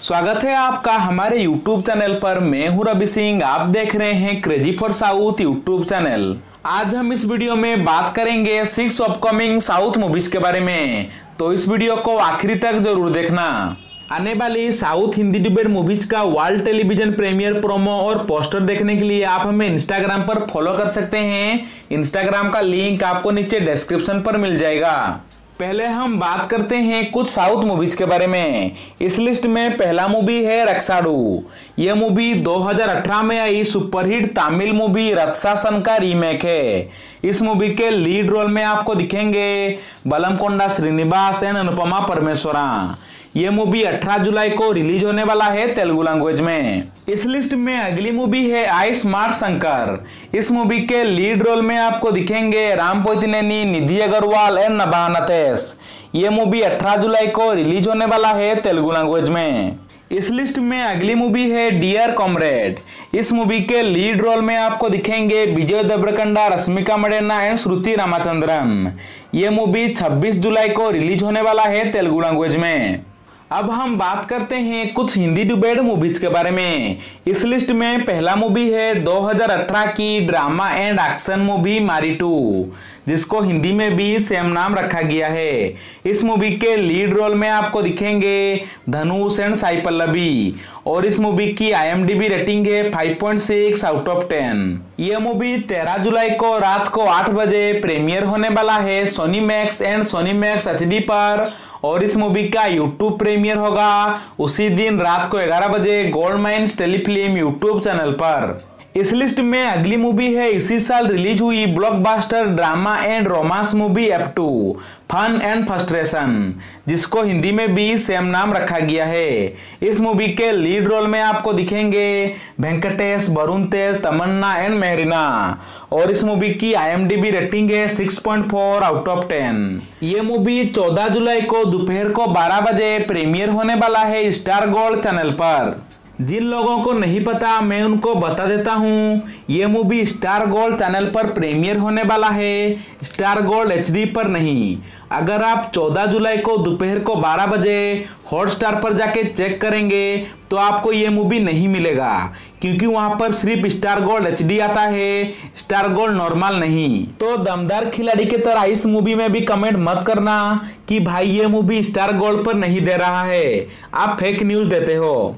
स्वागत है आपका हमारे YouTube चैनल पर। मैं हूँ रवि सिंह। आप देख रहे हैं crazy for south YouTube channel. आज हम इस वीडियो में बात करेंगे सिक्स अपकमिंग साउथ मूवीज़ के बारे में। तो इस वीडियो को आखिरी तक ज़रूर देखना। आने वाली साउथ हिंदी डिबेट मूवीज़ का वर्ल्ड टेलीविज़न प्रीमियर प्रोमो और पोस्टर देखने के लिए आप हमें इंस्टाग्राम पर फॉलो कर सकते हैं। इंस्टाग्राम का लिंक आपको नीचे डिस्क्रिप्शन पर मिल जाएगा। पहले हम बात करते हैं कुछ साउथ मूवीज़ के बारे में। इस लिस्ट में पहला मूवी है रक्साडू। यह मूवी 2018 में आई सुपरहिट तमिल मूवी रक्षासन का रीमेक है। इस मूवी के लीड रोल में आपको दिखेंगे बलमकोंडा श्रीनिवास एंड अनुपमा परमेश्वरा। ये मूवी 18 जुलाई को रिलीज़ होने वाला है तेलुगु लैंग्वेज में। इस लिस्ट में अगली मूवी है आई स्मार्ट शंकर। इस मूवी के लीड रोल में आपको दिखेंगे राम पोतिनेनी निधि अग्रवाल एंड नभा नतेश ये मूवी 18 जुलाई को रिलीज़ होने वाला है तेलुगु लैंग्वेज में। इस लिस्ट में अगली मूवी है डियर कॉमरेड इस मूवी के लीड रोल में आपको दिखेंगे विजय देवरकंडा, रश्मिका मडेना एंड श्रुति रामाचंद्रन। ये मूवी 26 जुलाई को रिलीज़ होने वाला है तेलुगु लैंग्वेज में। अब हम बात करते हैं कुछ हिंदी डिबेट मूवीज़ के बारे में। इस लिस्ट में पहला मूवी है 2018 की drama and action movie Maari two जिसको हिंदी में भी सेम नाम रखा गया है। इस मूवी के लीड रोल में आपको दिखेंगे धनुष एंड साई पल्लवी और इस मूवी की आईएमडीबी रेटिंग है 5.6 आउट ऑफ़ 10 यह मूवी 13 जुलाई को रात को 8 बजे प्रीमियर होने वाला है Sony Max and Sony Max HD पर और इस मूवी का यूट्यूब प्रीमियर होगा। उसी दिन रात को 11 बजे gold mines telefilm YouTube channel पर। इस लिस्ट में अगली मूवी है, इसी साल रिलीज़ हुई blockbuster drama and romance movie F two fun and frustration जिसको हिंदी में भी सेम नाम रखा गया है। इस मूवी के लीड रोल में आपको दिखेंगे वेंकटेश, वरुण तेज, तमन्ना एंड मेहरिना। और इस मूवी की आईएमडीबी रेटिंग है 6.4 आउट ऑफ़ 10 ये मूवी 14 जुलाई को दोपहर को 12 बजे प्रीमियर होने वाला है स्टार गोल्ड चैनल पर। जिन लोगों को नहीं पता, मैं उनको बता देता हूँ। ये मूवी स्टार गोल्ड चैनल पर प्रीमियर होने वाला है। स्टार गोल्ड एचडी पर नहीं। अगर आप 14 जुलाई को दोपहर को 12 बजे हॉटस्टार पर जाके चेक करेंगे तो आपको ये मूवी नहीं मिलेगा। क्योंकि वहाँ पर सिर्फ़ स्टार गोल्ड एचडी आता है, स्टार गोल्ड नॉर्मल नहीं। तो दमदार खिलाड़ी की तरह इस मूवी में भी कमेंट मत करना कि भाई, ये मूवी स्टार गोल्ड पर नहीं दे रहा है। आप फेक न्यूज़ देते हो।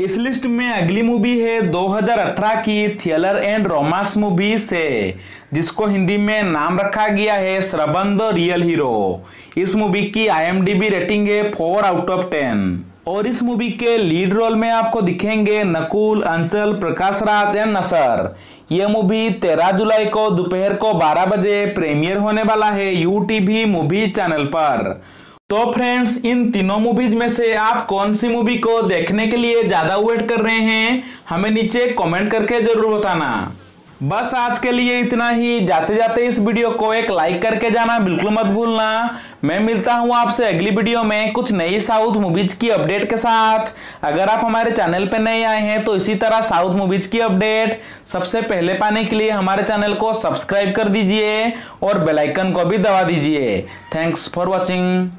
इस लिस्ट में अगली मूवी है 2018 की थियलर एंड रोमांस मूवी से जिसको हिंदी में नाम रखा गया है श्रबंद रियल हीरो इस मूवी की आईएमडीबी रेटिंग है फोर आउट ऑफ़ टेन और इस मूवी के लीड रोल में आपको दिखेंगे नकुल, अंचल, प्रकाश राज एंड नसर। यह मूवी 13 जुलाई को दोपहर को 12 बजे प्रीमियर होने वाला है यू टीवी मूवी चैनल पर। तो फ्रेंड्स, इन तीनों मूवीज़ में से आप कौन सी मूवी को देखने के लिए ज़्यादा वेट कर रहे हैं, हमें नीचे कमेंट करके ज़रूर बताना। बस आज के लिए इतना ही। जाते जाते इस वीडियो को एक लाइक करके जाना बिल्कुल मत भूलना। मैं मिलता हूँ आपसे अगली वीडियो में कुछ नई साउथ मूवीज़ की अपडेट के साथ। अगर आप हमारे चैनल पर नए आए हैं तो इसी तरह साउथ मूवीज़ की अपडेट सबसे पहले पाने के लिए हमारे चैनल को सब्सक्राइब कर दीजिए और बेलाइकन को भी दबा दीजिए। Thanks for watching